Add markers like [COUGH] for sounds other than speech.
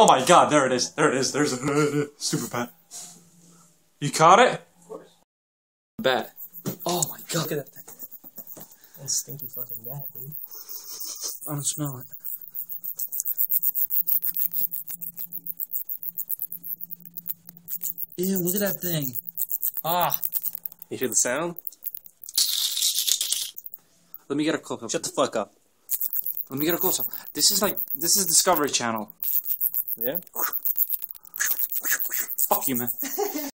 Oh my god, there it is. There it is. There's a [LAUGHS] stupid bat. You caught it? Bat. Oh my god. Look at that thing. That stinky fucking rat, dude. I don't smell it. Ew, look at that thing. Ah. You hear the sound? Let me get a close up. Shut the fuck up. Let me get a close up. This is like this is Discovery Channel. Yeah? Fuck you, man.